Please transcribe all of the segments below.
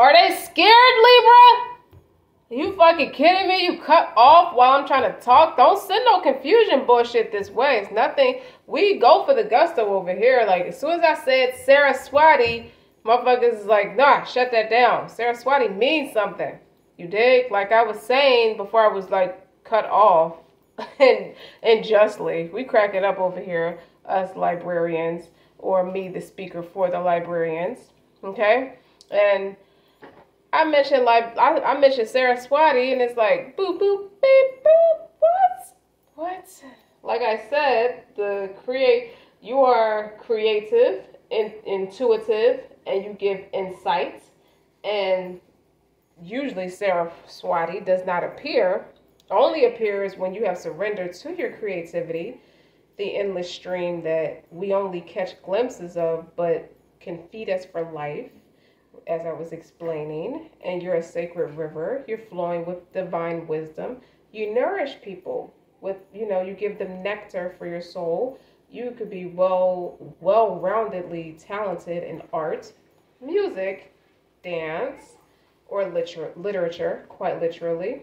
Are they scared, Libra? You fucking kidding me? You cut off while I'm trying to talk? Don't send no confusion bullshit this way. It's nothing. We go for the gusto over here. Like, as soon as I said Sarah Saraswati, motherfuckers is like, nah, shut that down. Saraswati means something. You dig? Like I was saying before I was like cut off and and justly. We crack it up over here, us librarians, or me, the speaker for the librarians. Okay? And I mentioned like I, I mentioned Saraswati, and it's like boop boop beep boop. What? What? Like I said, the create you are creative, in, intuitive, and you give insight. And usually Saraswati does not appear. Only appears when you have surrendered to your creativity, the endless stream that we only catch glimpses of, but can feed us for life as I was explaining, and you're a sacred river. You're flowing with divine wisdom. You nourish people with, you know, you give them nectar for your soul. You could be well, well-roundedly talented in art, music, dance, or liter- literature, quite literally.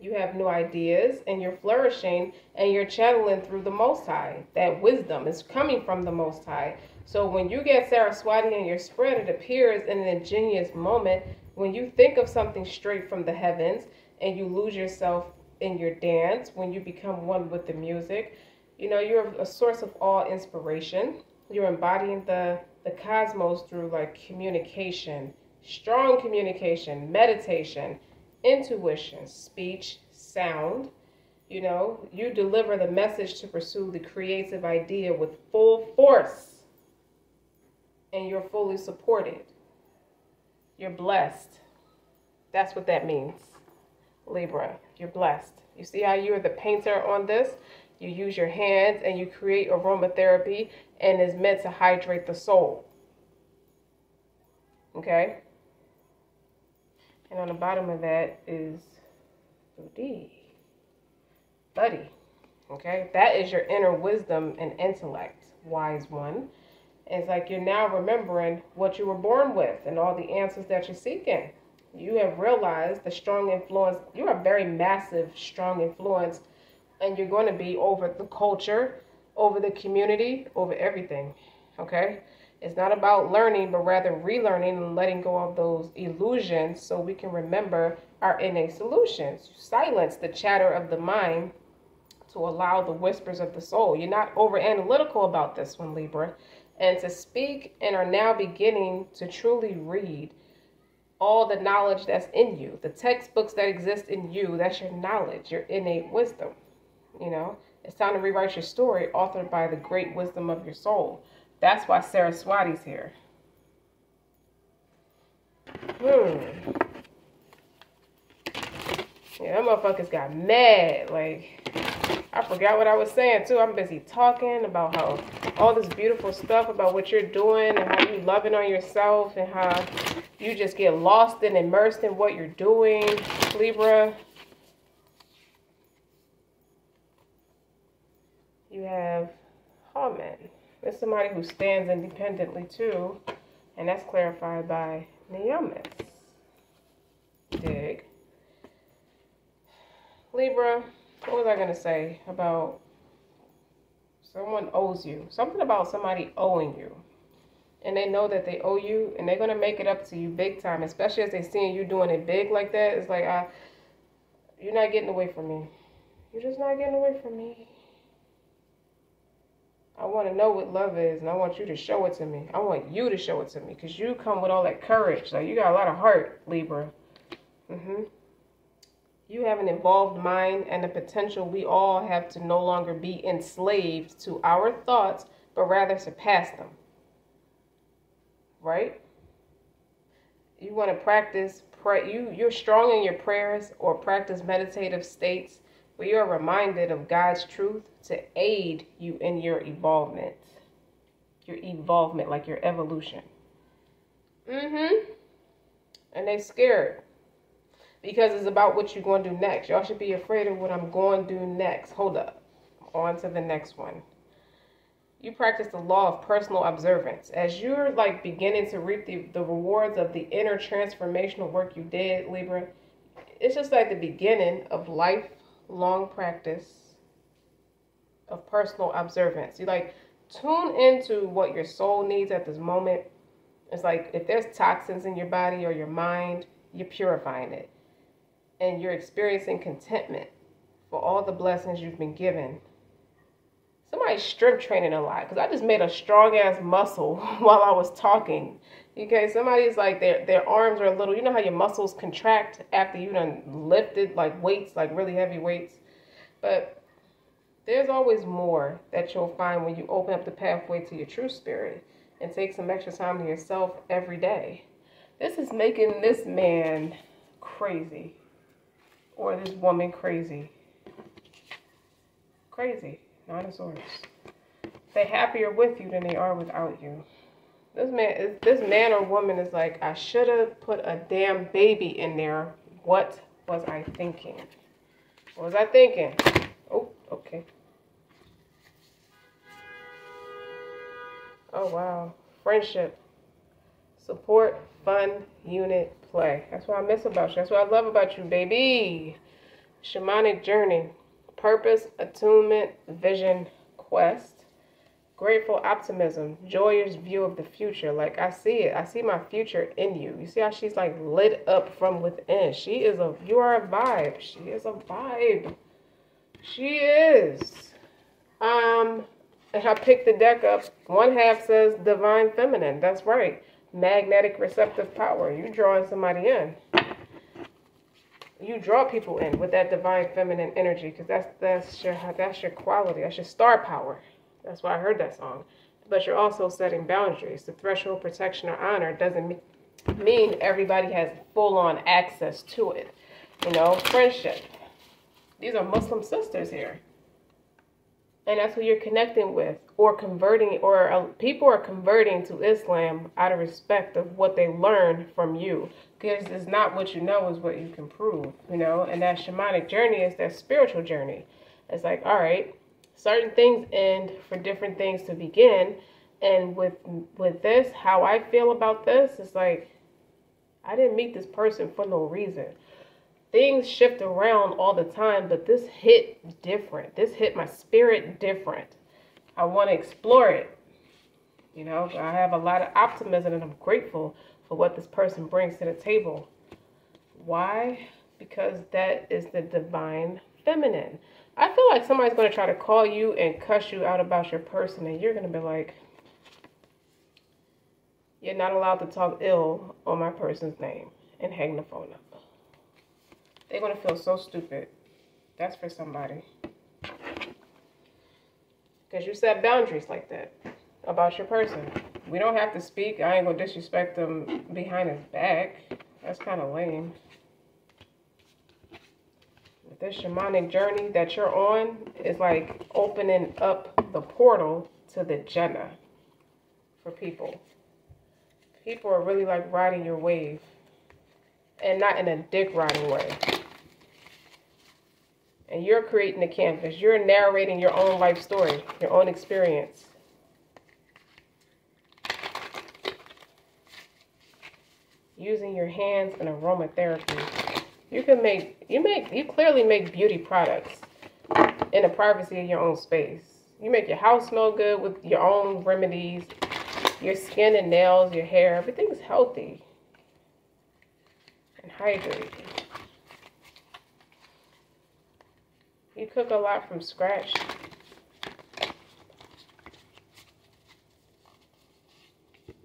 You have new ideas and you're flourishing and you're channeling through the Most High. That wisdom is coming from the Most High. So when you get Saraswati in your spread, it appears in an ingenious moment when you think of something straight from the heavens and you lose yourself in your dance, when you become one with the music. You know, you're a source of all inspiration. You're embodying the, the cosmos through like communication, strong communication, meditation, intuition, speech, sound. You know, you deliver the message to pursue the creative idea with full force and you're fully supported. You're blessed. That's what that means. Libra, you're blessed. You see how you're the painter on this? You use your hands and you create aromatherapy and is meant to hydrate the soul. Okay? And on the bottom of that is D. Buddhi. Okay? That is your inner wisdom and intellect, wise one. It's like you're now remembering what you were born with and all the answers that you're seeking. You have realized the strong influence, you are very massive, strong influence, and you're going to be over the culture, over the community, over everything. Okay? It's not about learning, but rather relearning and letting go of those illusions so we can remember our innate solutions. Silence the chatter of the mind to allow the whispers of the soul. You're not over analytical about this one, Libra and to speak and are now beginning to truly read all the knowledge that's in you, the textbooks that exist in you, that's your knowledge, your innate wisdom. You know, it's time to rewrite your story, authored by the great wisdom of your soul. That's why Saraswati's here. Hmm. Yeah, that motherfuckers got mad. Like, I forgot what I was saying too. I'm busy talking about how all this beautiful stuff about what you're doing and how you loving on yourself and how you just get lost and immersed in what you're doing, Libra. You have Haman. There's somebody who stands independently too, and that's clarified by Niyamas. Dig. Libra, what was I going to say about someone owes you? Something about somebody owing you. And they know that they owe you and they're going to make it up to you big time, especially as they seeing you doing it big like that. It's like, I, you're not getting away from me. You're just not getting away from me. I want to know what love is, and I want you to show it to me. I want you to show it to me, because you come with all that courage. Like, you got a lot of heart, Libra. Mm-hmm. You have an involved mind and the potential we all have to no longer be enslaved to our thoughts, but rather surpass them. Right? You want to practice pray you you're strong in your prayers or practice meditative states where you're reminded of God's truth to aid you in your evolvement. Your evolvement, like your evolution. Mm-hmm. And they scared because it's about what you're going to do next. Y'all should be afraid of what I'm going to do next. Hold up. On to the next one. you practice the law of personal observance. As you're like beginning to reap the, the rewards of the inner transformational work you did, Libra, it's just like the beginning of lifelong practice of personal observance. You like tune into what your soul needs at this moment. It's like if there's toxins in your body or your mind, you're purifying it. And you're experiencing contentment for all the blessings you've been given somebody's strength training a lot because I just made a strong ass muscle while I was talking. Okay, somebody's like their their arms are a little. You know how your muscles contract after you done lifted like weights, like really heavy weights. But there's always more that you'll find when you open up the pathway to your true spirit and take some extra time to yourself every day. This is making this man crazy or this woman crazy. Crazy. Dinosaurs. They happier with you than they are without you. This man is this man or woman is like, I should have put a damn baby in there. What was I thinking? What was I thinking? Oh, okay. Oh wow. Friendship. Support, fun, unit, play. That's what I miss about you. That's what I love about you, baby. Shamanic journey purpose, attunement, vision, quest, grateful optimism, joyous view of the future. Like I see it. I see my future in you. You see how she's like lit up from within. She is a you are a vibe. She is a vibe. She is. Um and I picked the deck up. One half says divine feminine. That's right. Magnetic receptive power. You're drawing somebody in. You draw people in with that divine feminine energy because that's that's your that's your quality. That's your star power. That's why i heard that song. But you're also setting boundaries. The threshold protection or honor doesn't mean everybody has full-on access to it. You know friendship. These are muslim sisters here and that's who you're connecting with or converting or uh, people are converting to islam out of respect of what they learned from you. Because it's not what you know is what you can prove you know? And that shamanic journey is that spiritual journey. It's like all right certain things end for different things to begin. And with with this how i feel about this is like i didn't meet this person for no reason things shift around all the time, but this hit different. This hit my spirit different. I want to explore it. You know, I have a lot of optimism and I'm grateful for what this person brings to the table. Why? Because that is the divine feminine. I feel like somebody's going to try to call you and cuss you out about your person, and you're going to be like, You're not allowed to talk ill on my person's name and hang the phone up. They're going to feel so stupid. That's for somebody. Because you set boundaries like that about your person. We don't have to speak. I ain't going to disrespect them behind his back. That's kind of lame. But this shamanic journey that you're on is like opening up the portal to the Jannah for people. People are really like riding your wave and not in a dick riding way and you're creating the canvas. You're narrating your own life story, your own experience. Using your hands and aromatherapy. You can make, you make, you clearly make beauty products in the privacy of your own space. You make your house smell good with your own remedies, your skin and nails, your hair, everything's healthy and hydrated. You cook a lot from scratch.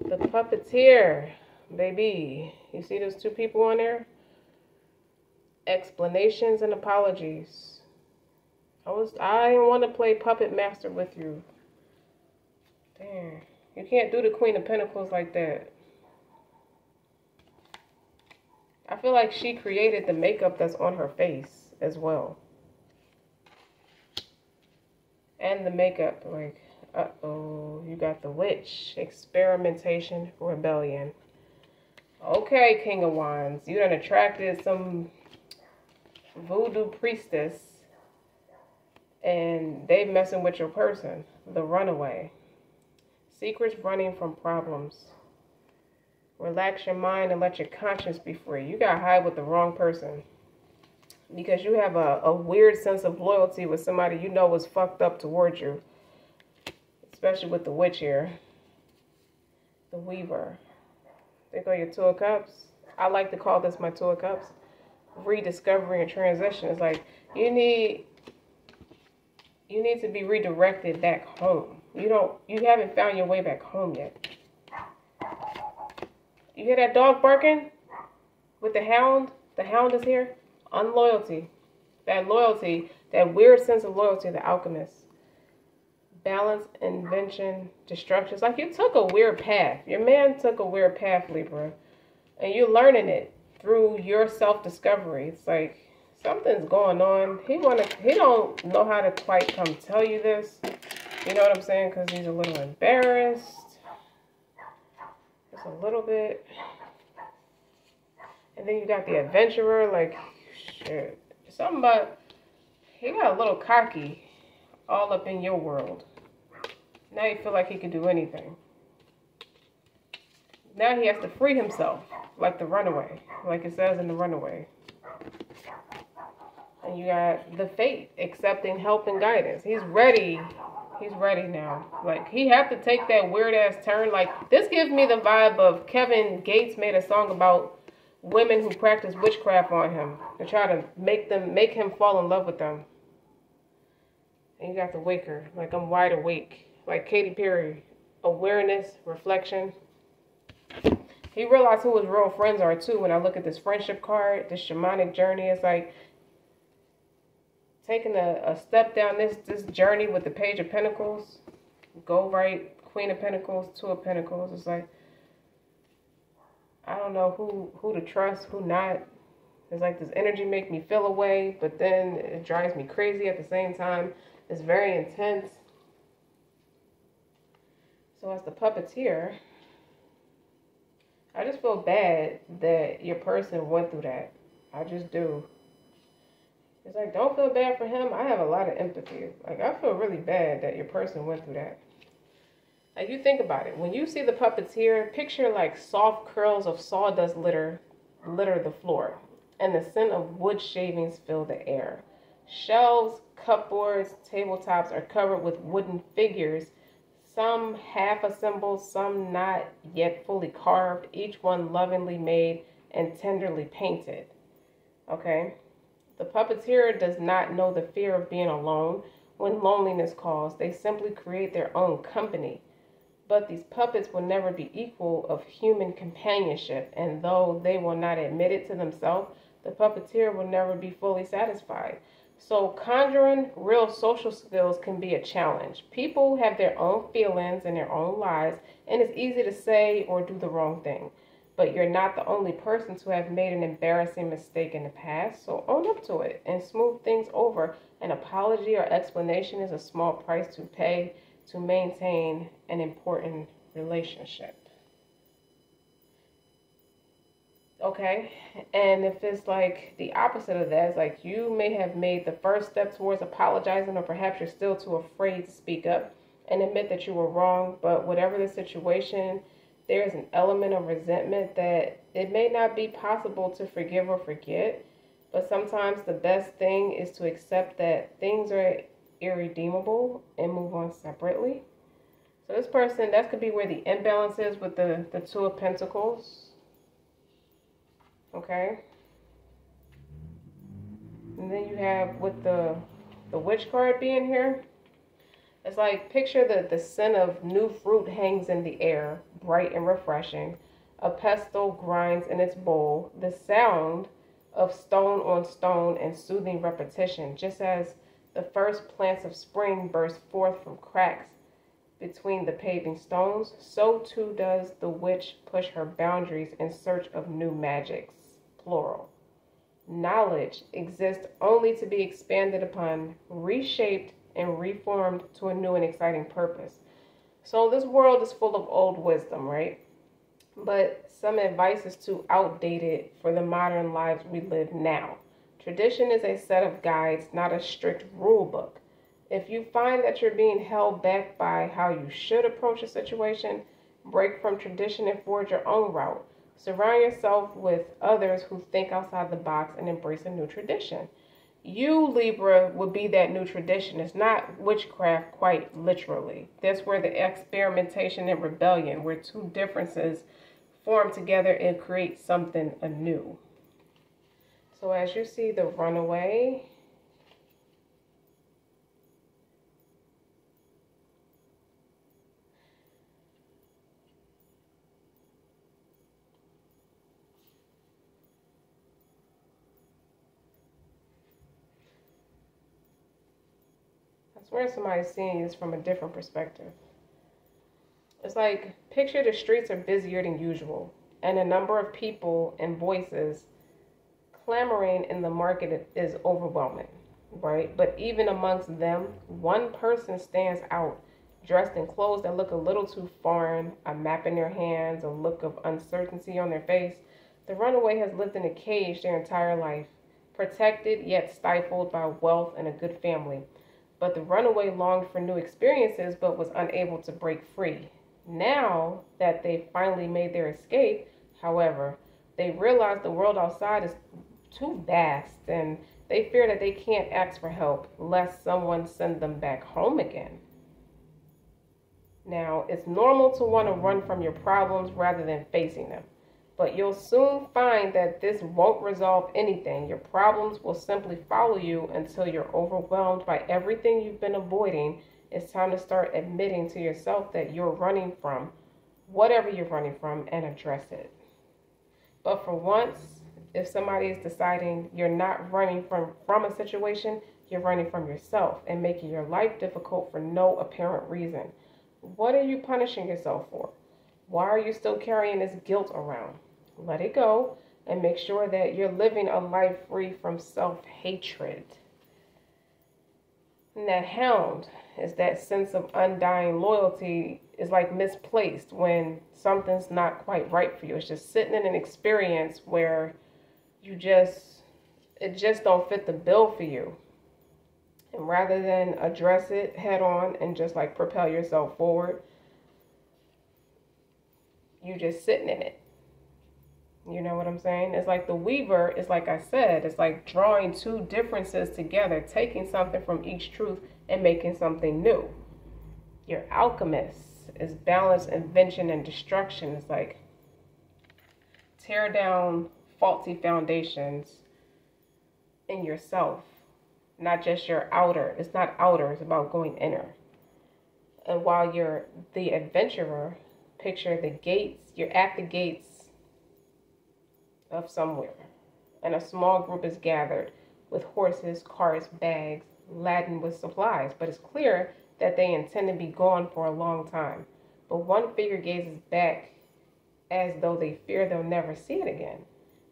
The puppeteer, baby. You see those two people on there? Explanations and apologies. I was I want to play puppet master with you. Damn. You can't do the Queen of Pentacles like that. I feel like she created the makeup that's on her face as well and the makeup. Like, uh-oh, you got the witch, experimentation, rebellion. Okay, King of Wands, you done attracted some voodoo priestess and they messing with your person, the runaway. Secrets running from problems. Relax your mind and let your conscience be free. You got high with the wrong person. Because you have a, a weird sense of loyalty with somebody you know was fucked up towards you. Especially with the witch here. The weaver. There go your two of cups. I like to call this my two of cups. Rediscovering and transition. It's like you need you need to be redirected back home. You don't you haven't found your way back home yet. You hear that dog barking? With the hound? The hound is here. Unloyalty. That loyalty, that weird sense of loyalty, the alchemist. Balance, invention, destruction. It's like you took a weird path. Your man took a weird path, Libra. And you're learning it through your self-discovery. It's like something's going on. He wanna he don't know how to quite come tell you this. You know what I'm saying? Because he's a little embarrassed Just a little bit. And then you got the adventurer, like, shit. Something about, he got a little cocky all up in your world. Now you feel like he can do anything. Now he has to free himself, like the runaway, like it says in the runaway. And you got the fate, accepting help and guidance. He's ready He's ready now. Like he have to take that weird ass turn. Like this gives me the vibe of Kevin Gates made a song about women who practice witchcraft on him to try to make them make him fall in love with them. And you got the waker, like I'm wide awake, like Katy Perry, awareness, reflection. He realized who his real friends are too. When I look at this friendship card, this shamanic journey, it's like taking a, a step down this this journey with the page of pentacles go right queen of pentacles two of pentacles it's like i don't know who who to trust who not it's like this energy make me feel away but then it drives me crazy at the same time it's very intense so as the puppeteer i just feel bad that your person went through that i just do it's like, don't feel bad for him. I have a lot of empathy. Like, I feel really bad that your person went through that. Like, you think about it. When you see the puppets here, picture like soft curls of sawdust litter litter the floor, and the scent of wood shavings fill the air. Shelves, cupboards, tabletops are covered with wooden figures, some half assembled, some not yet fully carved, each one lovingly made and tenderly painted. Okay? The puppeteer does not know the fear of being alone when loneliness calls. They simply create their own company. But these puppets will never be equal of human companionship, and though they will not admit it to themselves, the puppeteer will never be fully satisfied. So, conjuring real social skills can be a challenge. People have their own feelings and their own lives, and it's easy to say or do the wrong thing but you're not the only person to have made an embarrassing mistake in the past, so own up to it and smooth things over. An apology or explanation is a small price to pay to maintain an important relationship. Okay, and if it's like the opposite of that, it's like you may have made the first step towards apologizing, or perhaps you're still too afraid to speak up and admit that you were wrong, but whatever the situation, there's an element of resentment that it may not be possible to forgive or forget, but sometimes the best thing is to accept that things are irredeemable and move on separately. So this person, that could be where the imbalance is with the, the Two of Pentacles. Okay. And then you have with the the witch card being here. It's like picture that the scent of new fruit hangs in the air, bright and refreshing. A pestle grinds in its bowl. The sound of stone on stone and soothing repetition, just as the first plants of spring burst forth from cracks between the paving stones, so too does the witch push her boundaries in search of new magics, plural. Knowledge exists only to be expanded upon, reshaped, and reformed to a new and exciting purpose. So this world is full of old wisdom, right? But some advice is too outdated for the modern lives we live now. Tradition is a set of guides, not a strict rule book. If you find that you're being held back by how you should approach a situation, break from tradition and forge your own route. Surround yourself with others who think outside the box and embrace a new tradition. You, Libra, would be that new tradition. It's not witchcraft quite literally. That's where the experimentation and rebellion, where two differences form together and create something anew. So as you see the runaway, I swear somebody's seeing this from a different perspective. It's like picture the streets are busier than usual, and the number of people and voices clamoring in the market is overwhelming, right? But even amongst them, one person stands out, dressed in clothes that look a little too foreign, a map in their hands, a look of uncertainty on their face. The runaway has lived in a cage their entire life, protected yet stifled by wealth and a good family. But the runaway longed for new experiences but was unable to break free. Now that they finally made their escape, however, they realize the world outside is too vast and they fear that they can't ask for help lest someone send them back home again. Now, it's normal to want to run from your problems rather than facing them, but you'll soon find that this won't resolve anything. Your problems will simply follow you until you're overwhelmed by everything you've been avoiding it's time to start admitting to yourself that you're running from whatever you're running from and address it. But for once, if somebody is deciding you're not running from, from a situation, you're running from yourself and making your life difficult for no apparent reason. What are you punishing yourself for? Why are you still carrying this guilt around? Let it go and make sure that you're living a life free from self hatred. And that hound is that sense of undying loyalty is like misplaced when something's not quite right for you. It's just sitting in an experience where you just it just don't fit the bill for you. And rather than address it head on and just like propel yourself forward, you just sitting in it. You know what I'm saying? It's like the weaver is like I said, it's like drawing two differences together, taking something from each truth and making something new. Your alchemist is balance, invention, and destruction. It's like tear down faulty foundations in yourself, not just your outer. It's not outer, it's about going inner. And while you're the adventurer, picture the gates, you're at the gates of somewhere, and a small group is gathered with horses, carts, bags, laden with supplies, but it's clear that they intend to be gone for a long time. But one figure gazes back as though they fear they'll never see it again,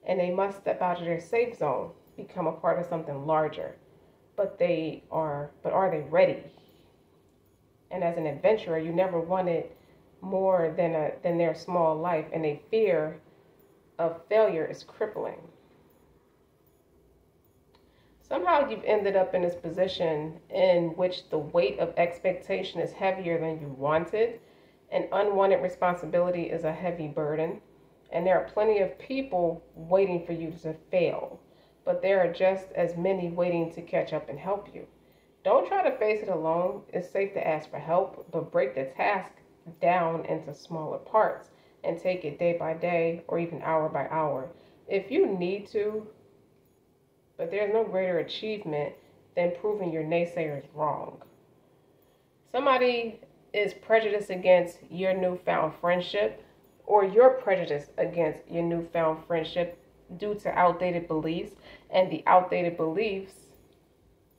and they must step out of their safe zone, become a part of something larger. But they are, but are they ready? And as an adventurer, you never wanted more than a than their small life, and they fear of failure is crippling. Somehow you've ended up in this position in which the weight of expectation is heavier than you wanted, and unwanted responsibility is a heavy burden. And there are plenty of people waiting for you to fail, but there are just as many waiting to catch up and help you. Don't try to face it alone. It's safe to ask for help, but break the task down into smaller parts and take it day by day or even hour by hour. If you need to, but there's no greater achievement than proving your naysayers wrong. Somebody is prejudiced against your newfound friendship or your prejudice against your newfound friendship due to outdated beliefs and the outdated beliefs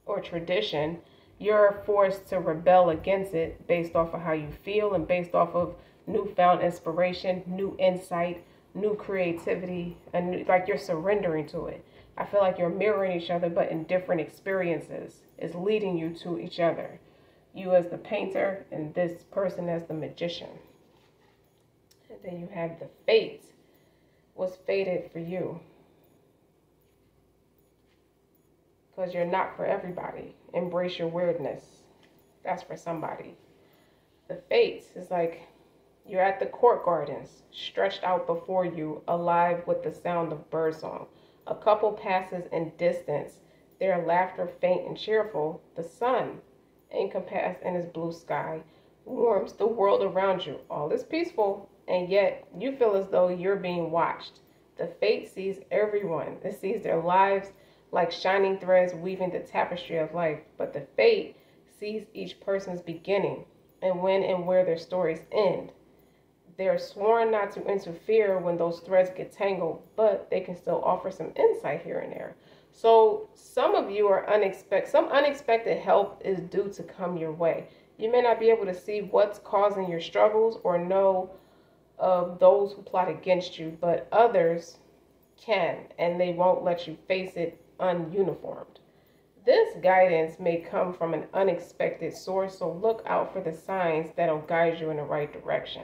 or tradition you're forced to rebel against it based off of how you feel and based off of newfound inspiration, new insight, new creativity, and like you're surrendering to it. I feel like you're mirroring each other, but in different experiences is leading you to each other. You as the painter, and this person as the magician. Then you have the fate was fated for you. Because you're not for everybody. Embrace your weirdness. That's for somebody. The fates is like you're at the court gardens, stretched out before you, alive with the sound of birdsong. A couple passes in distance, their laughter faint and cheerful. The sun, encompassed in his blue sky, warms the world around you. All is peaceful, and yet you feel as though you're being watched. The fate sees everyone. It sees their lives like shining threads weaving the tapestry of life. But the fate sees each person's beginning and when and where their stories end. They're sworn not to interfere when those threads get tangled, but they can still offer some insight here and there. So some of you are unexpected. Some unexpected help is due to come your way. You may not be able to see what's causing your struggles or know of those who plot against you, but others can, and they won't let you face it ununiformed. This guidance may come from an unexpected source, so look out for the signs that'll guide you in the right direction.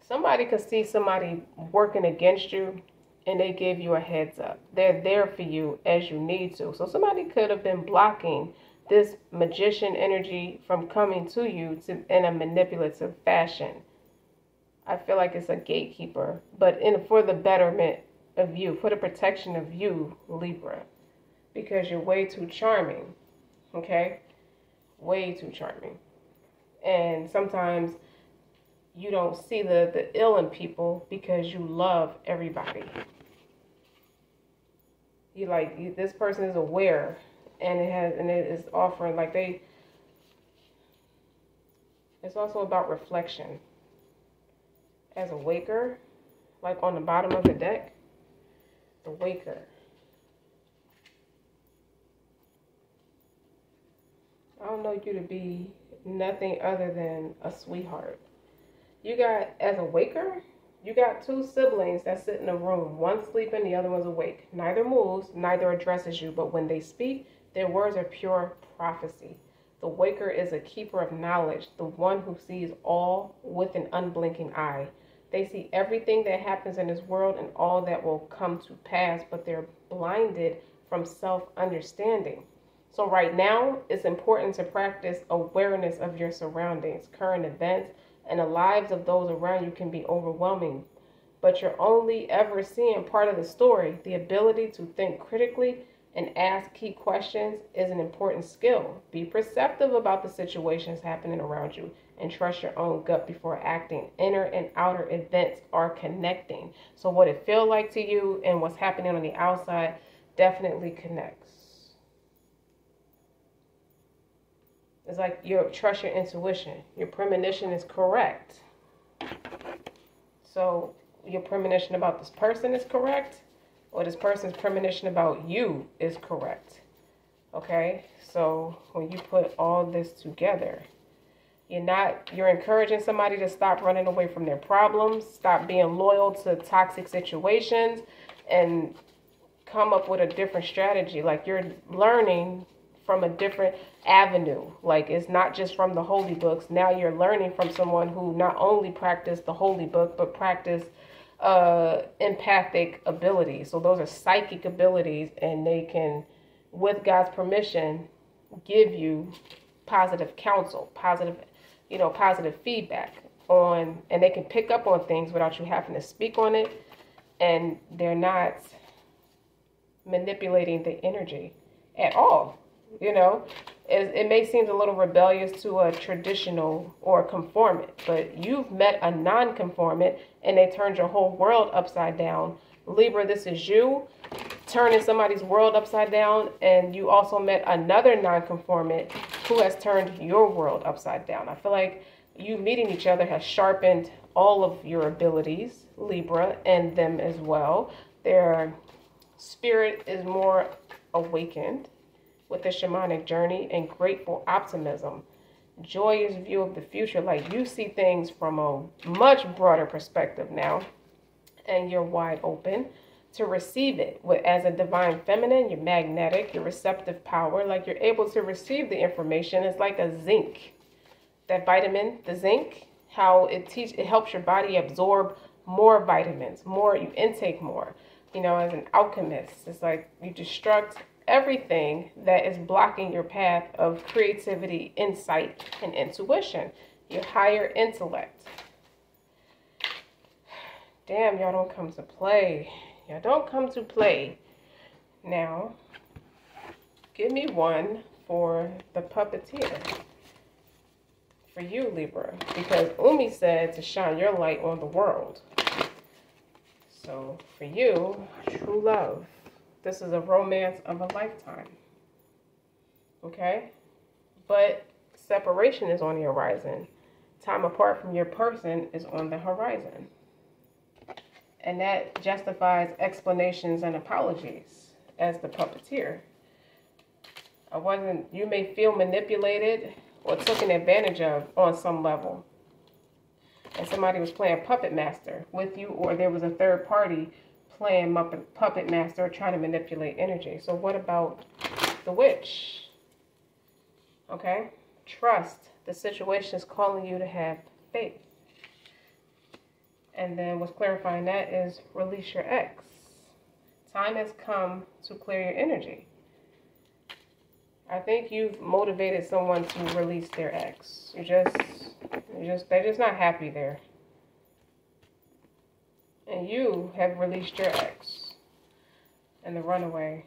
Somebody could see somebody working against you and they give you a heads up. They're there for you as you need to. So somebody could have been blocking this magician energy from coming to you to, in a manipulative fashion. I feel like it's a gatekeeper, but in for the betterment of you, for the protection of you, Libra, because you're way too charming. Okay? Way too charming. And sometimes you don't see the, the ill in people because you love everybody. You like you, this person is aware and it has and it is offering like they it's also about reflection as a waker like on the bottom of the deck? The waker. I don't know you to be nothing other than a sweetheart. You got as a waker you got two siblings that sit in a room. One sleeping the other one's awake. Neither moves neither addresses you but when they speak their words are pure prophecy. The waker is a keeper of knowledge, the one who sees all with an unblinking eye. They see everything that happens in this world and all that will come to pass, but they're blinded from self understanding. So, right now, it's important to practice awareness of your surroundings, current events, and the lives of those around you can be overwhelming. But you're only ever seeing part of the story. The ability to think critically and ask key questions is an important skill. Be perceptive about the situations happening around you and trust your own gut before acting. Inner and outer events are connecting. So what it feel like to you and what's happening on the outside definitely connects. It's like you trust your intuition. Your premonition is correct. So your premonition about this person is correct or this person's premonition about you is correct. Okay? So when you put all this together, you're not you're encouraging somebody to stop running away from their problems, stop being loyal to toxic situations and come up with a different strategy. Like you're learning from a different avenue. Like it's not just from the holy books. Now you're learning from someone who not only practiced the holy book but practiced uh, empathic abilities. So those are psychic abilities, and they can, with God's permission, give you positive counsel, positive, you know, positive feedback on, and they can pick up on things without you having to speak on it, and they're not manipulating the energy at all. You know, it, it may seem a little rebellious to a traditional or conformant, but you've met a non-conformant and they turned your whole world upside down. Libra, this is you turning somebody's world upside down, and you also met another non-conformant who has turned your world upside down. I feel like you meeting each other has sharpened all of your abilities, Libra, and them as well. Their spirit is more awakened with the shamanic journey and grateful optimism. Joyous view of the future, like you see things from a much broader perspective now, and you're wide open to receive it. As a divine feminine, you're magnetic, your receptive power, like you're able to receive the information. It's like a zinc. That vitamin, the zinc, how it teach it helps your body absorb more vitamins, more you intake more. You know, as an alchemist, it's like you destruct everything that is blocking your path of creativity, insight, and intuition, your higher intellect. Damn, y'all don't come to play. Y'all don't come to play. Now, give me one for the puppeteer. For you, Libra. Because Umi said to shine your light on the world. So, for you, true love. This is a romance of a lifetime. Okay? But separation is on the horizon. Time apart from your person is on the horizon. And that justifies explanations and apologies as the puppeteer. I wasn't, you may feel manipulated or taken advantage of on some level. And somebody was playing puppet master with you, or there was a third party playing puppet master trying to manipulate energy. So, what about the witch? Okay? Trust. The situation is calling you to have faith. And then what's clarifying that is release your ex. Time has come to clear your energy. I think you've motivated someone to release their ex. You just, you just, they're just not happy there. And you have released your ex and the runaway.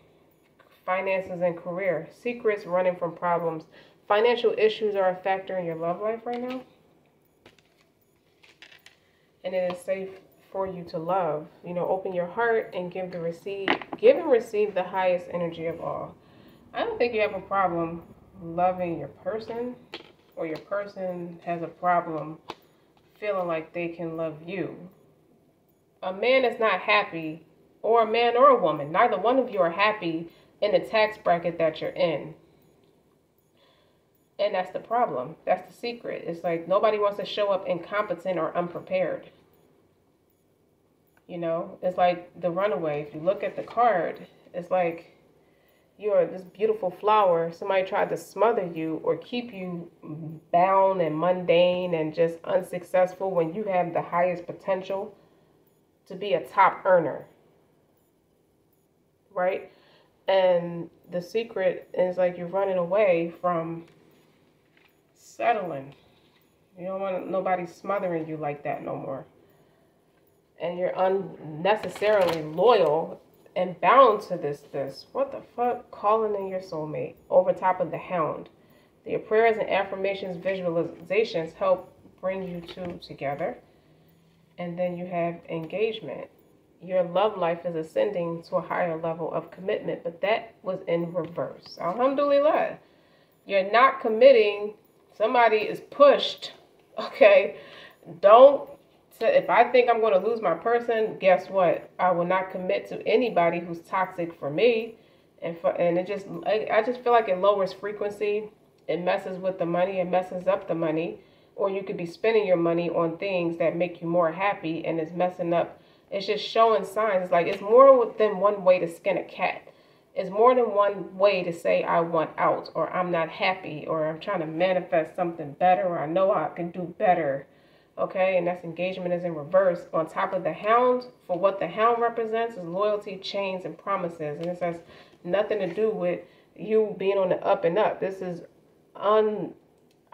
Finances and career. Secrets running from problems. Financial issues are a factor in your love life right now. And it is safe for you to love. You know, open your heart and give the receive give and receive the highest energy of all. I don't think you have a problem loving your person or your person has a problem feeling like they can love you. A man is not happy, or a man or a woman, neither one of you are happy in the tax bracket that you're in. And that's the problem. That's the secret. It's like nobody wants to show up incompetent or unprepared. You know, it's like the runaway. If you look at the card, it's like you're this beautiful flower, somebody tried to smother you or keep you bound and mundane and just unsuccessful when you have the highest potential to be a top earner. Right? And the secret is like you're running away from settling. You don't want nobody smothering you like that no more. And you're unnecessarily loyal and bound to this this. What the fuck? Calling in your soulmate over top of the hound. Your prayers and affirmations, visualizations help bring you two together. And then you have engagement. Your love life is ascending to a higher level of commitment, but that was in reverse. Alhamdulillah. You're not committing. Somebody is pushed. Okay. Don't so if I think I'm going to lose my person, guess what? I will not commit to anybody who's toxic for me. And for and it just I, I just feel like it lowers frequency. It messes with the money. It messes up the money. Or you could be spending your money on things that make you more happy and it's messing up. It's just showing signs. Like it's more than one way to skin a cat. It's more than one way to say I want out or I'm not happy or I'm trying to manifest something better or I know I can do better okay? And that's engagement is in reverse. On top of the hound for what the hound represents is loyalty chains and promises. And this has nothing to do with you being on the up and up. This is un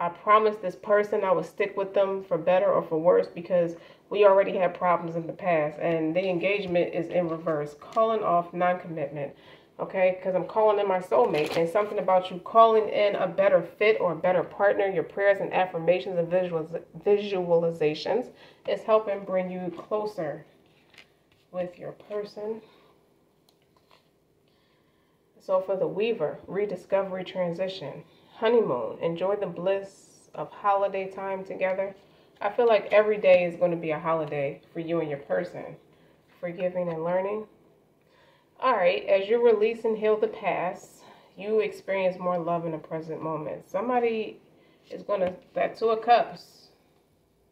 i promised this person i would stick with them for better or for worse because we already had problems in the past. And the engagement is in reverse calling off non-commitment okay? Because I'm calling in my soulmate and something about you calling in a better fit or a better partner, your prayers and affirmations and visualizations is helping bring you closer with your person. So for the Weaver, rediscovery transition, honeymoon, enjoy the bliss of holiday time together. I feel like every day is going to be a holiday for you and your person. Forgiving and learning. All right, as you release and heal the past, you experience more love in the present moment. Somebody is going to, that Two of Cups,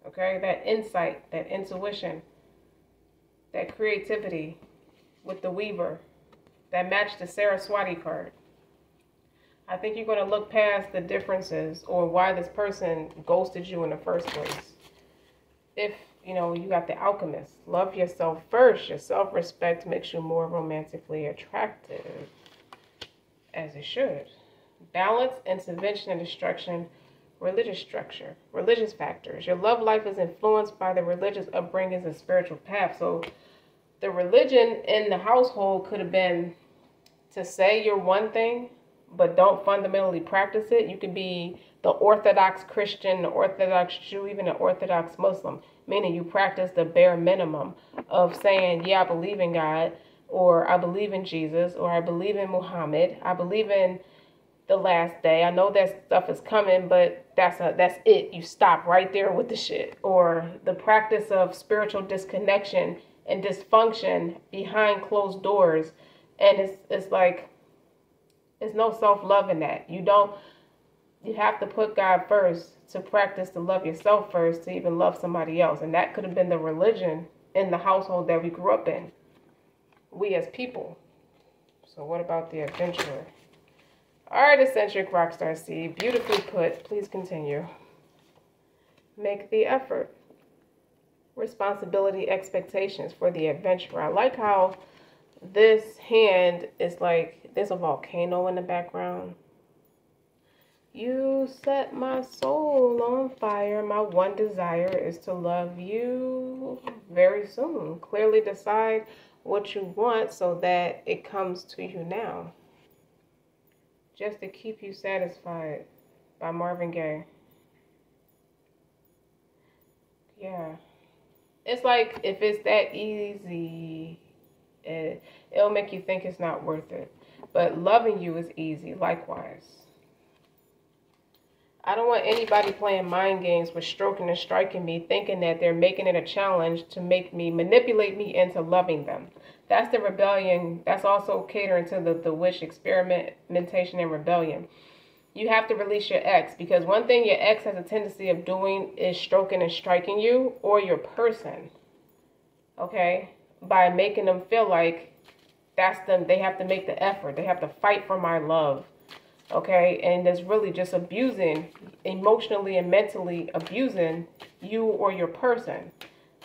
okay, that insight, that intuition, that creativity with the Weaver, that matched the Saraswati card. I think you're going to look past the differences or why this person ghosted you in the first place. If you know, you got the alchemist. Love yourself first. Your self respect makes you more romantically attractive. as it should. Balance, intervention, and destruction, religious structure, religious factors. Your love life is influenced by the religious upbringings and spiritual path. So the religion in the household could have been to say you're one thing, but don't fundamentally practice it. You could be the Orthodox Christian, the Orthodox Jew, even the Orthodox Muslim, meaning you practice the bare minimum of saying, Yeah, I believe in God, or I believe in Jesus, or I believe in Muhammad, I believe in the last day. I know that stuff is coming, but that's a that's it. You stop right there with the shit. Or the practice of spiritual disconnection and dysfunction behind closed doors. And it's it's like it's no self-love in that. You don't you have to put God first to practice to love yourself first to even love somebody else. And that could have been the religion in the household that we grew up in. We as people. So what about the adventurer? All right, eccentric rockstar C. Beautifully put. Please continue. Make the effort. Responsibility expectations for the adventurer. I like how this hand is like there's a volcano in the background you set my soul on fire. My one desire is to love you very soon. Clearly decide what you want so that it comes to you now. Just to keep you satisfied by Marvin Gaye. Yeah. It's like if it's that easy, it, it'll make you think it's not worth it. But loving you is easy, likewise. I don't want anybody playing mind games with stroking and striking me, thinking that they're making it a challenge to make me manipulate me into loving them. That's the rebellion. That's also catering to the, the wish experimentation and rebellion. You have to release your ex because one thing your ex has a tendency of doing is stroking and striking you or your person. Okay? By making them feel like that's them. They have to make the effort. They have to fight for my love okay? And that's really just abusing emotionally and mentally abusing you or your person.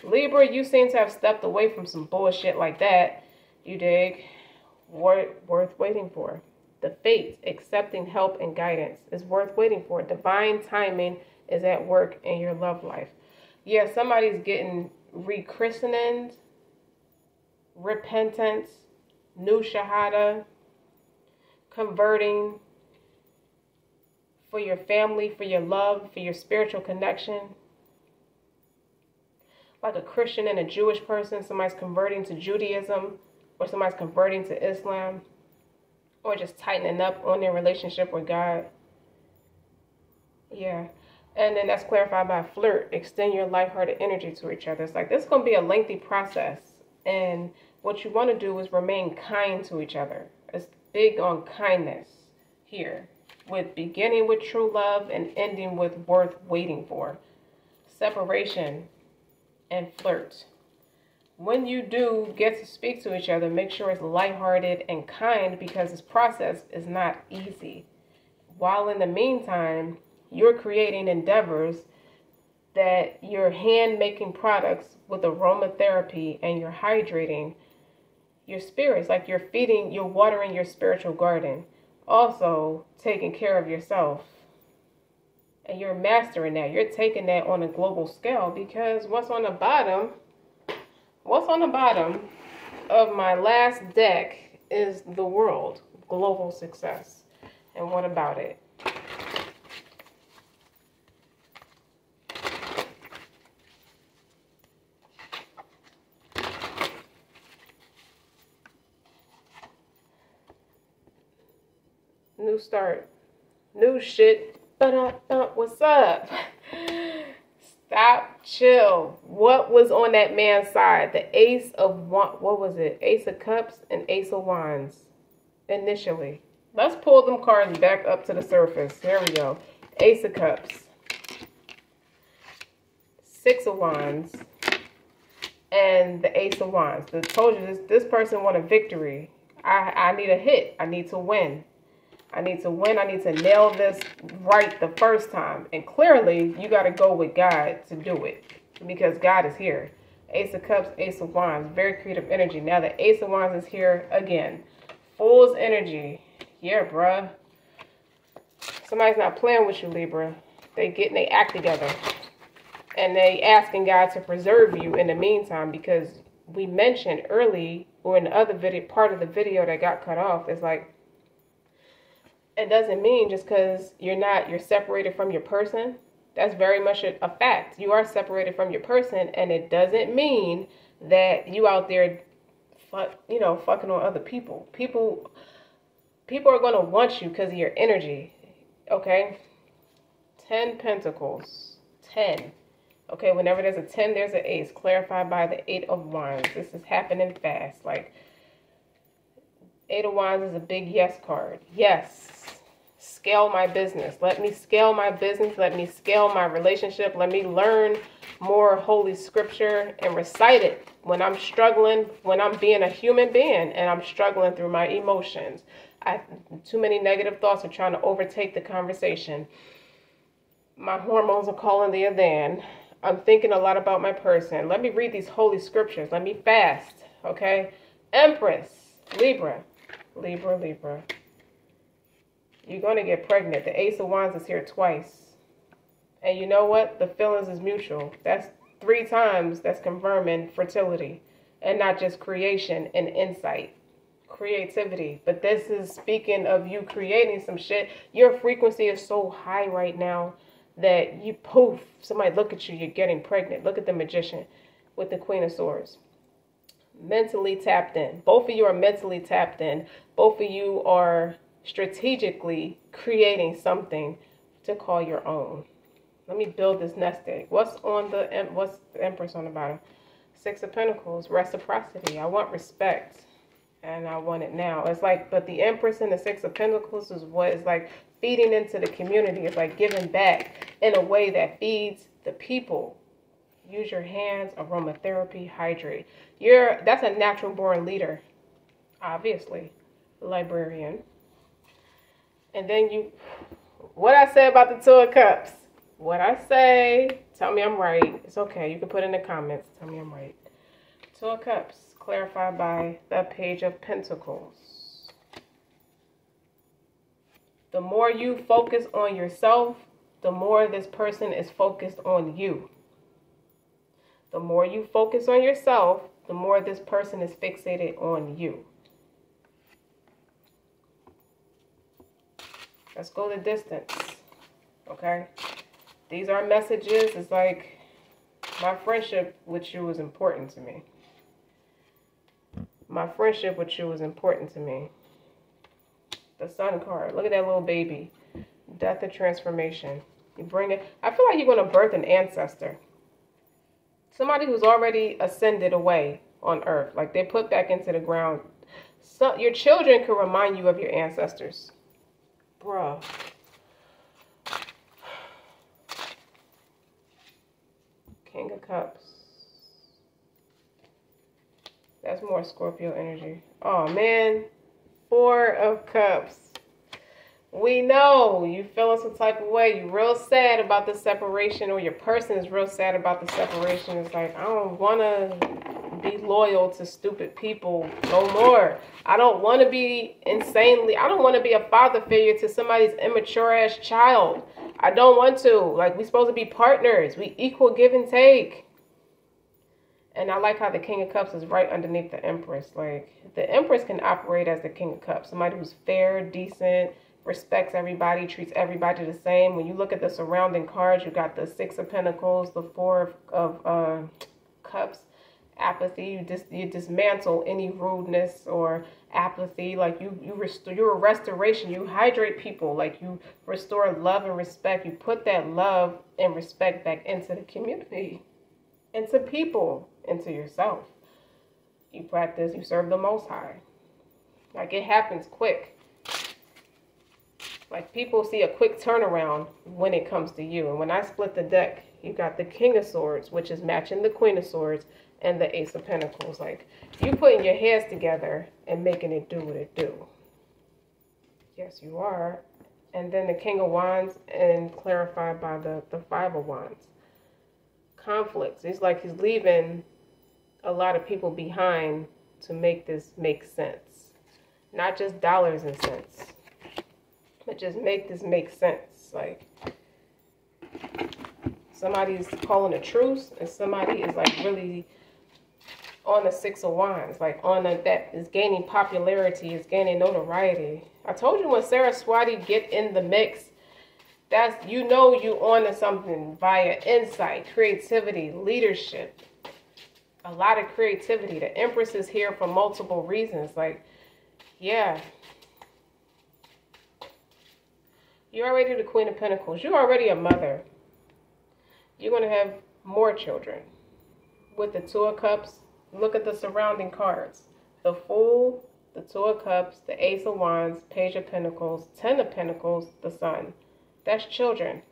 Libra you seem to have stepped away from some bullshit like that you dig? Worth worth waiting for? The fate accepting help and guidance is worth waiting for. Divine timing is at work in your love life. Yeah somebody's getting rechristened repentance new shahada converting for your family, for your love, for your spiritual connection. Like a Christian and a Jewish person, somebody's converting to Judaism, or somebody's converting to Islam, or just tightening up on their relationship with God. Yeah. And then that's clarified by flirt. Extend your lighthearted energy to each other. It's like this is going to be a lengthy process. And what you want to do is remain kind to each other. It's big on kindness here with beginning with true love and ending with worth waiting for. Separation and flirt. When you do get to speak to each other, make sure it's lighthearted and kind because this process is not easy. While in the meantime, you're creating endeavors that you're hand making products with aromatherapy and you're hydrating your spirits, like you're feeding, you're watering your spiritual garden also taking care of yourself. And you're mastering that. You're taking that on a global scale because what's on the bottom, what's on the bottom of my last deck is the world, global success. And what about it? New start, new shit. What's up? Stop, chill. What was on that man's side? The ace of what was it? Ace of cups and ace of wands initially. Let's pull them cards back up to the surface. There we go. Ace of cups. Six of wands. And the ace of wands. I told you this, this person won a victory. I, I need a hit. I need to win. I need to win. I need to nail this right the first time. And clearly, you got to go with God to do it because God is here. Ace of Cups, Ace of Wands, very creative energy. Now the Ace of Wands is here again. Fool's energy. Yeah, bruh. Somebody's not playing with you, Libra. They getting they act together. And they asking God to preserve you in the meantime because we mentioned early or in the other video part of the video that got cut off is like it doesn't mean just because you're not you're separated from your person that's very much a, fact. You are separated from your person and it doesn't mean that you out there you know fucking on other people. People people are going to want you because of your energy okay? 10 pentacles. 10 okay whenever there's a 10 there's an ace. Clarified by the eight of wands. This is happening fast. Like eight of wands is a big yes card yes scale my business let me scale my business let me scale my relationship let me learn more holy scripture and recite it when i'm struggling when i'm being a human being and i'm struggling through my emotions I too many negative thoughts are trying to overtake the conversation. My hormones are calling the Adan. I'm thinking a lot about my person. Let me read these holy scriptures. Let me fast. Okay? Empress, Libra, Libra, Libra. You're going to get pregnant. The Ace of Wands is here twice. And you know what? The feelings is mutual. That's three times that's confirming fertility and not just creation and insight creativity. But this is speaking of you creating some shit. Your frequency is so high right now that you poof, somebody look at you, you're getting pregnant. Look at the magician with the Queen of Swords. Mentally tapped in. Both of you are mentally tapped in. Both of you are strategically creating something to call your own. Let me build this nest egg. What's on the what's the Empress on the bottom? Six of Pentacles, reciprocity. I want respect and I want it now. It's like, but the Empress and the Six of Pentacles is what is like feeding into the community. It's like giving back in a way that feeds the people. Use your hands, aromatherapy, hydrate. You're that's a natural born leader, obviously, librarian. And then you, what I say about the Two of Cups. What I say, tell me I'm right. It's okay. You can put in the comments. Tell me I'm right. Two of Cups clarified by the Page of Pentacles. The more you focus on yourself, the more this person is focused on you. The more you focus on yourself, the more this person is fixated on you. Let's go the distance. Okay? These are messages. It's like my friendship with you is important to me my friendship with you is important to me. The sun card. Look at that little baby. Death and transformation. You bring it. I feel like you're going to birth an ancestor. Somebody who's already ascended away on earth. Like they put back into the ground. So your children can remind you of your ancestors. Bruh. King of Cups. That's more Scorpio energy. Oh, man. Four of Cups. We know you feeling some type of way. You're real sad about the separation, or your person is real sad about the separation. It's like, I don't want to be loyal to stupid people no more. I don't want to be insanely, I don't want to be a father figure to somebody's immature ass child. I don't want to. Like, we supposed to be partners. We equal give and take. And I like how the King of Cups is right underneath the Empress. Like, the Empress can operate as the King of Cups. Somebody who's fair, decent, respects everybody, treats everybody the same. When you look at the surrounding cards, you got the Six of Pentacles, the Four of, of uh, Cups, apathy. You you dismantle any rudeness or apathy. Like you you restore. You're a restoration. You hydrate people. Like you restore love and respect. You put that love and respect back into the community, into people into yourself. You practice, you serve the Most High. Like it happens quick. Like people see a quick turnaround when it comes to you. And when I split the deck, you got the King of Swords, which is matching the Queen of Swords, and the Ace of Pentacles. Like you putting your hands together and making it do what it do. Yes, you are. And then the King of Wands and clarified by the, the Five of Wands. Conflicts. It's like he's leaving a lot of people behind to make this make sense. Not just dollars and cents. But just make this make sense. Like somebody's calling a truce and somebody is like really on the six of wands, like on a, that is gaining popularity, is gaining notoriety. I told you when Saraswati get in the mix, that's you know you on to something via insight, creativity, leadership. A lot of creativity. The Empress is here for multiple reasons. Like, yeah. You're already the Queen of Pentacles. You're already a mother. You're going to have more children. With the Two of Cups, look at the surrounding cards. The Fool, the Two of Cups, the Ace of Wands, Page of Pentacles, Ten of Pentacles, the Sun. That's children.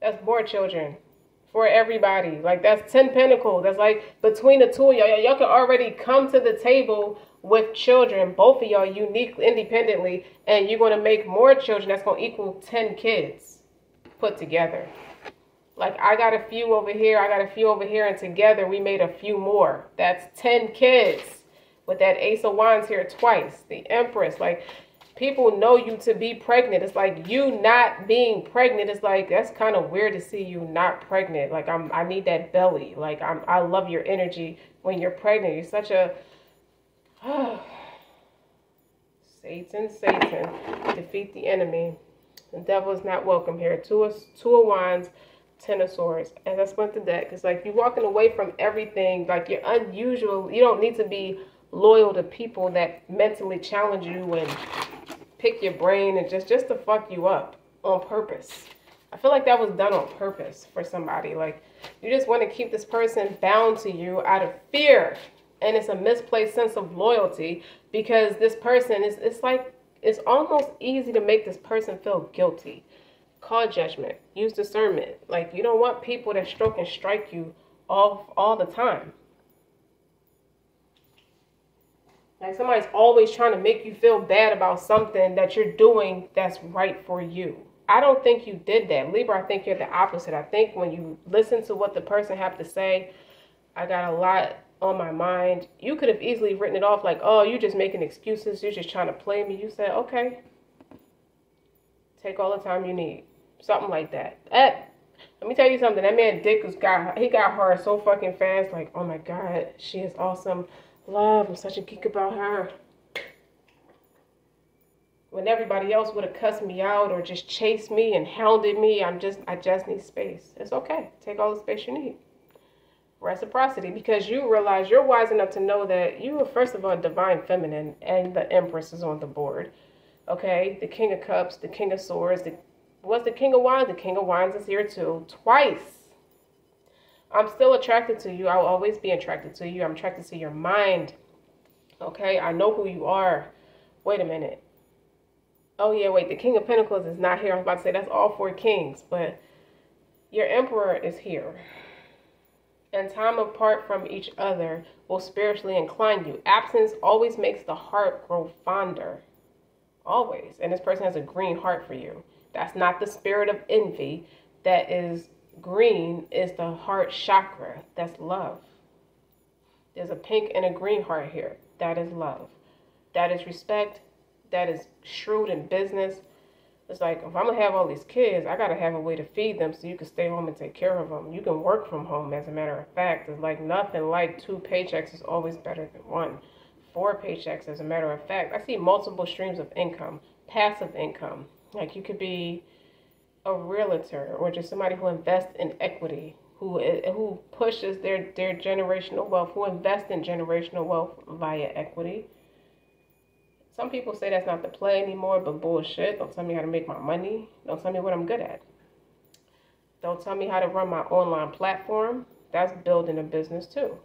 That's more children for everybody. Like that's 10 pentacles. That's like between the two of y'all, y'all can already come to the table with children, both of y'all uniquely, independently, and you're going to make more children. That's going to equal 10 kids put together. Like I got a few over here, I got a few over here, and together we made a few more. That's 10 kids with that Ace of Wands here twice. The Empress, like people know you to be pregnant. It's like you not being pregnant. It's like that's kind of weird to see you not pregnant. Like I'm, I need that belly. Like I'm, I love your energy when you're pregnant. You're such a Satan, Satan, defeat the enemy. The devil is not welcome here. Two of, two of wands Ten of Swords. As I split the deck, it's like you're walking away from everything. Like you're unusual. You don't need to be loyal to people that mentally challenge you and pick your brain and just just to fuck you up on purpose. I feel like that was done on purpose for somebody. Like you just want to keep this person bound to you out of fear. And it's a misplaced sense of loyalty because this person is it's like it's almost easy to make this person feel guilty call judgment, use discernment. Like you don't want people that stroke and strike you all all the time. Like somebody's always trying to make you feel bad about something that you're doing that's right for you. I don't think you did that. Libra, I think you're the opposite. I think when you listen to what the person have to say, I got a lot on my mind. You could have easily written it off like, oh, you're just making excuses. You're just trying to play me. You said, okay. Take all the time you need. Something like that. That let me tell you something. That man Dick was got he got hard so fucking fast. Like, oh my god, she is awesome. Love, I'm such a geek about her. When everybody else would have cussed me out or just chased me and hounded me, I'm just I just need space. It's okay. Take all the space you need. Reciprocity, because you realize you're wise enough to know that you are first of all divine feminine and the Empress is on the board. Okay, the King of Cups, the King of Swords, the the King of Wands. The King of Wands is here too, twice. I'm still attracted to you. I'll always be attracted to you. I'm attracted to your mind. Okay, I know who you are. Wait a minute. Oh yeah, wait, the King of Pentacles is not here. I was about to say that's all four kings, but your Emperor is here. And time apart from each other will spiritually incline you. Absence always makes the heart grow fonder. Always. And this person has a green heart for you. That's not the spirit of envy. That is green, is the heart chakra. That's love. There's a pink and a green heart here. That is love. That is respect. That is shrewd in business. It's like, if I'm to have all these kids, I got to have a way to feed them so you can stay home and take care of them. You can work from home, as a matter of fact. It's like nothing like two paychecks is always better than one. Four paychecks, as a matter of fact. I see multiple streams of income, passive income. Like you could be a realtor or just somebody who invests in equity, who who pushes their their generational wealth, who invests in generational wealth via equity. Some people say that's not the play anymore, but bullshit. Don't tell me how to make my money. Don't tell me what I'm good at. Don't tell me how to run my online platform. That's building a business too.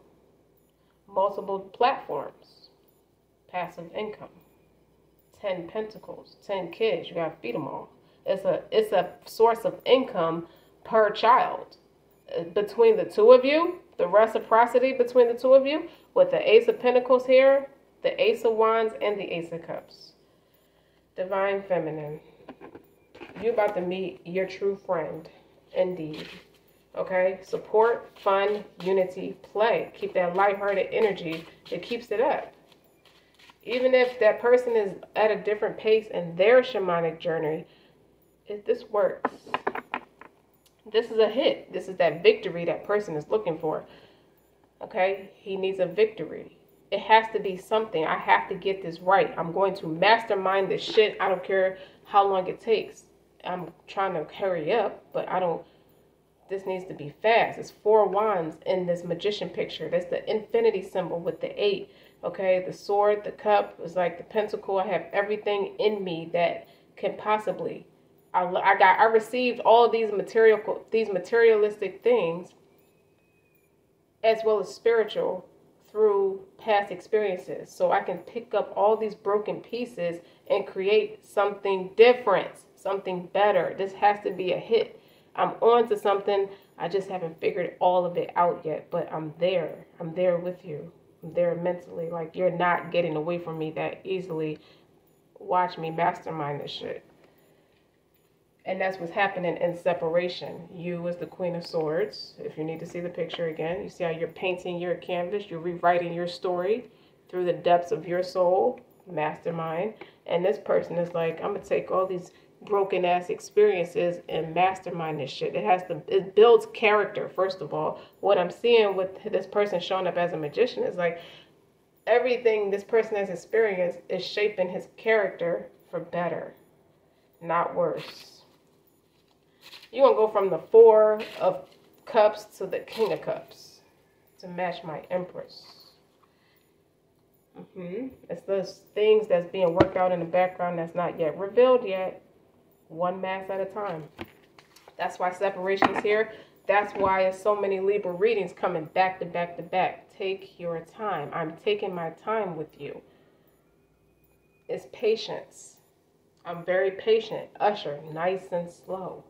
Multiple platforms, passive income. 10 pentacles, 10 kids, you got to feed them all. It's a it's a source of income per child. Between the two of you, the reciprocity between the two of you with the ace of pentacles here, the ace of wands and the ace of cups. Divine feminine. You're about to meet your true friend indeed. Okay? Support, fun, unity, play. Keep that lighthearted energy. It keeps it up even if that person is at a different pace in their shamanic journey, if this works, this is a hit. This is that victory that person is looking for. Okay? He needs a victory. It has to be something. I have to get this right. I'm going to mastermind this shit. I don't care how long it takes. I'm trying to hurry up, but I don't. This needs to be fast. It's four wands in this magician picture. That's the infinity symbol with the eight. Okay, the sword, the cup is like the pentacle. I have everything in me that can possibly. I, I got. I received all these material, these materialistic things, as well as spiritual, through past experiences. So I can pick up all these broken pieces and create something different, something better. This has to be a hit. I'm on to something. I just haven't figured all of it out yet, but I'm there. I'm there with you. I'm there mentally. Like you're not getting away from me that easily. Watch me mastermind this shit. And that's what's happening in separation. You as the Queen of Swords. If you need to see the picture again, you see how you're painting your canvas, you're rewriting your story through the depths of your soul, mastermind. And this person is like, I'm gonna take all these broken ass experiences and mastermind this shit. It has to it builds character, first of all. What I'm seeing with this person showing up as a magician is like everything this person has experienced is shaping his character for better, not worse. You're gonna go from the four of cups to the king of cups to match my empress. Mm-hmm. It's those things that's being worked out in the background that's not yet revealed yet one mass at a time. That's why separation is here. That's why it's so many Libra readings coming back to back to back. Take your time. I'm taking my time with you. It's patience. I'm very patient. Usher, nice and slow.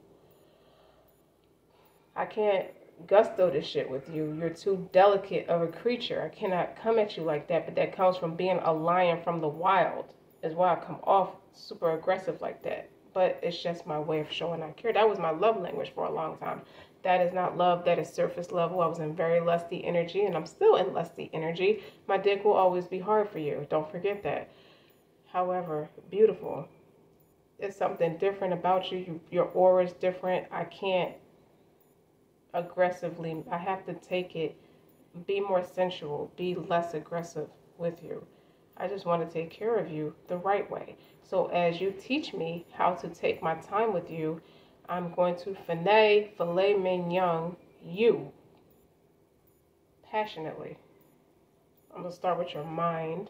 I can't gusto this shit with you. You're too delicate of a creature. I cannot come at you like that, but that comes from being a lion from the wild, is why I come off super aggressive like that but it's just my way of showing I care. That was my love language for a long time. That is not love, that is surface level. I was in very lusty energy and I'm still in lusty energy. My dick will always be hard for you. Don't forget that. However, beautiful. It's something different about you. you your aura is different. I can't aggressively, I have to take it, be more sensual, be less aggressive with you. I just want to take care of you the right way. So as you teach me how to take my time with you, I'm going to filet, filet mignon you passionately. I'm going to start with your mind,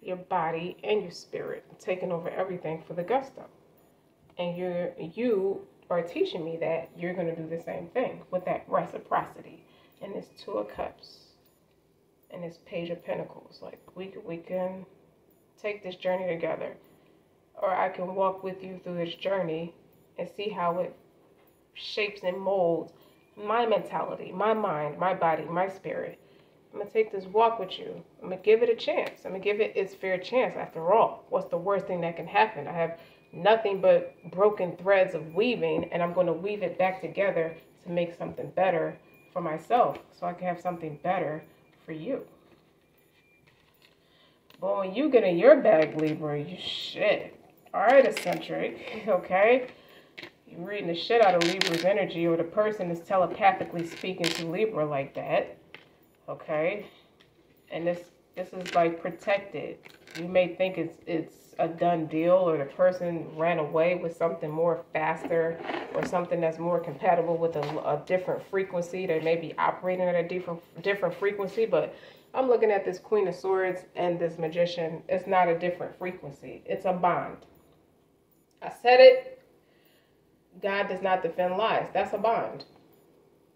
your body, and your spirit, taking over everything for the gusto. And you're, you are teaching me that you're going to do the same thing with that reciprocity. And this Two of Cups and this Page of Pentacles. Like, we, we can take this journey together or I can walk with you through this journey and see how it shapes and molds my mentality, my mind, my body, my spirit. I'm gonna take this walk with you. I'm gonna give it a chance. I'm gonna give it its fair chance. After all, what's the worst thing that can happen? I have nothing but broken threads of weaving, and I'm gonna weave it back together to make something better for myself, so I can have something better for you. But when you get in your bag, Libra, you shit. All right, eccentric, okay? You're reading the shit out of Libra's energy, or the person is telepathically speaking to Libra like that, okay? And this this is like protected. You may think it's it's a done deal, or the person ran away with something more faster, or something that's more compatible with a, a different frequency. They may be operating at a different different frequency, but I'm looking at this Queen of Swords and this Magician. It's not a different frequency. It's a bond. I said it. God does not defend lies. That's a bond.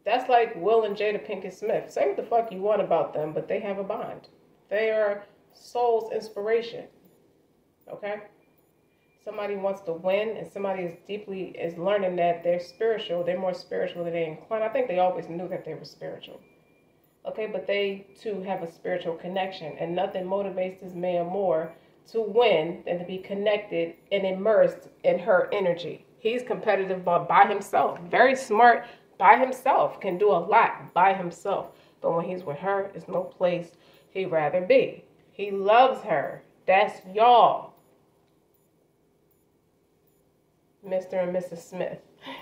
That's like Will and Jada Pinkett Smith. Say what the fuck you want about them, but they have a bond. They are soul's inspiration. Okay? Somebody wants to win, and somebody is deeply is learning that they're spiritual. They're more spiritual than they inclined. I think they always knew that they were spiritual. Okay, but they too have a spiritual connection, and nothing motivates this man more to win than to be connected and immersed in her energy. He's competitive but by himself, very smart by himself, can do a lot by himself. But when he's with her, it's no place he'd rather be. He loves her. That's y'all. Mr. and Mrs. Smith.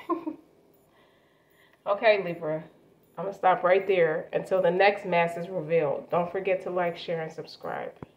okay, Libra. I'm going to stop right there until the next mass is revealed. Don't forget to like, share, and subscribe.